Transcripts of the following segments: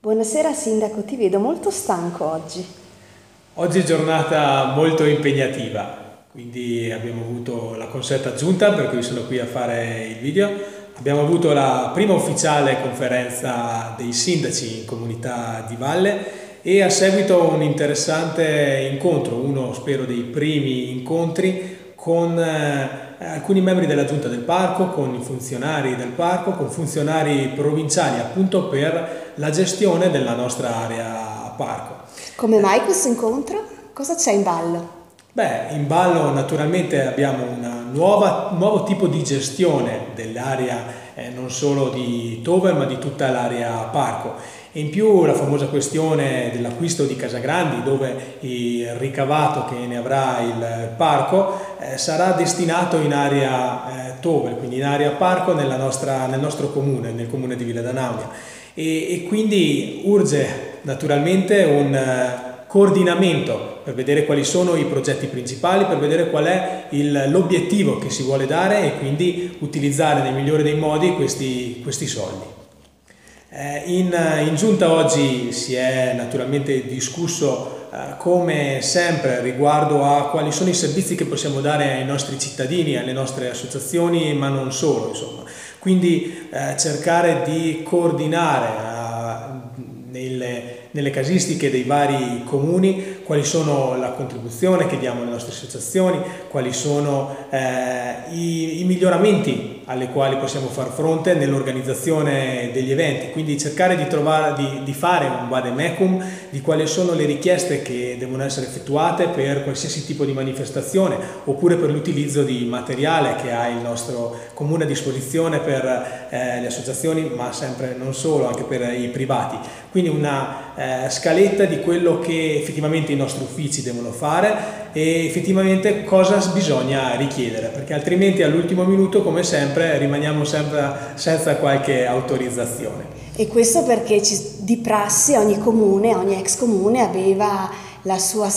Buonasera Sindaco, ti vedo molto stanco oggi. Oggi è giornata molto impegnativa, quindi abbiamo avuto la consueta giunta per cui sono qui a fare il video. Abbiamo avuto la prima ufficiale conferenza dei sindaci in comunità di Valle e a seguito un interessante incontro, uno spero dei primi incontri con eh, alcuni membri della giunta del parco, con i funzionari del parco, con funzionari provinciali appunto per la gestione della nostra area parco. Come mai questo incontro? Cosa c'è in ballo? Beh, in ballo naturalmente abbiamo un nuovo tipo di gestione dell'area eh, non solo di Tover ma di tutta l'area parco e in più la famosa questione dell'acquisto di Casagrandi dove il ricavato che ne avrà il parco eh, sarà destinato in area eh, Tover, quindi in area parco nostra, nel nostro comune, nel comune di Villa d'Anaunia e, e quindi urge naturalmente un eh, coordinamento per vedere quali sono i progetti principali, per vedere qual è l'obiettivo che si vuole dare e quindi utilizzare nel migliore dei modi questi, questi soldi. Eh, in, in, giunta oggi si è naturalmente discusso eh, come sempre riguardo a quali sono i servizi che possiamo dare ai nostri cittadini, alle nostre associazioni, ma non solo, insomma. Quindi eh, cercare di coordinare nelle, nelle, casistiche dei vari comuni quali sono la contribuzione che diamo alle nostre associazioni, quali sono eh, i, i, miglioramenti alle quali possiamo far fronte nell'organizzazione degli eventi, quindi cercare di, trovare, di, di fare un vademecum di quali sono le richieste che devono essere effettuate per qualsiasi tipo di manifestazione oppure per l'utilizzo di materiale che ha il nostro comune a disposizione per eh, le associazioni ma sempre non solo, anche per i privati. Quindi una eh, scaletta di quello che effettivamente i nostri uffici devono fare e effettivamente cosa bisogna richiedere, perché altrimenti all'ultimo minuto, come sempre, rimaniamo sempre senza qualche autorizzazione. E questo perché di prassi ogni comune, ogni ex comune aveva sua,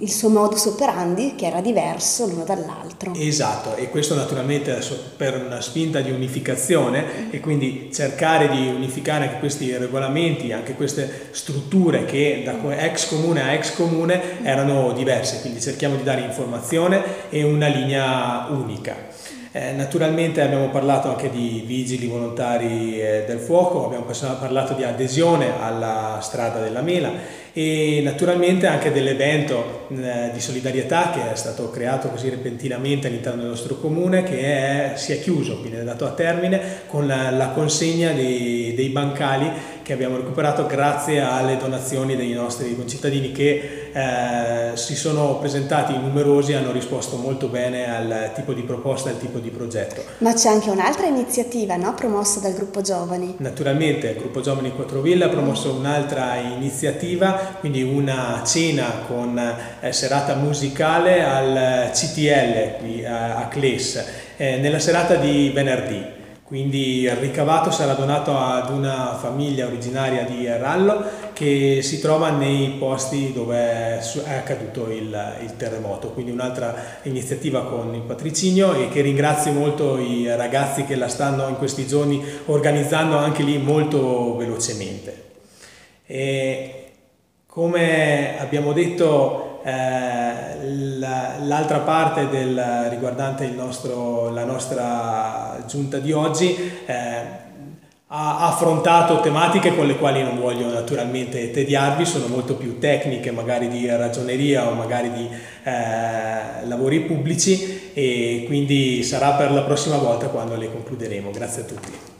il suo modus operandi che era diverso l'uno dall'altro. Esatto, e questo naturalmente per una spinta di unificazione e quindi cercare di unificare anche questi regolamenti, anche queste strutture che da ex comune a ex comune erano diverse, quindi cerchiamo di dare informazione e una linea unica. Eh, naturalmente abbiamo parlato anche di vigili volontari eh, del fuoco, abbiamo parlato di adesione alla strada della mela e naturalmente anche dell'evento eh, di solidarietà che è stato creato così repentinamente all'interno del nostro comune che è, si è chiuso, quindi è dato a termine con la, la consegna dei, dei bancali che abbiamo recuperato grazie alle donazioni dei nostri concittadini che eh, si sono presentati numerosi e hanno risposto molto bene al tipo di proposta, al tipo di progetto. Ma c'è anche un'altra iniziativa no? promossa dal gruppo Giovani? Naturalmente, il gruppo Giovani 4 Ville ha promosso un'altra iniziativa, quindi una cena con eh, serata musicale al CTL qui a, a Cles, eh, nella serata di venerdì. Quindi il ricavato sarà donato ad una famiglia originaria di Rallo che si trova nei posti dove è accaduto il, il terremoto. Quindi un'altra iniziativa con il patricinio e che ringrazio molto i ragazzi che la stanno in questi giorni organizzando anche lì molto velocemente. E come abbiamo detto eh, l'altra parte del, riguardante nostro, la nostra giunta di oggi eh, ha affrontato tematiche con le quali non voglio naturalmente tediarvi, sono molto più tecniche, magari di ragioneria o magari di eh, lavori pubblici e quindi sarà per la prossima volta quando le concluderemo. Grazie a tutti.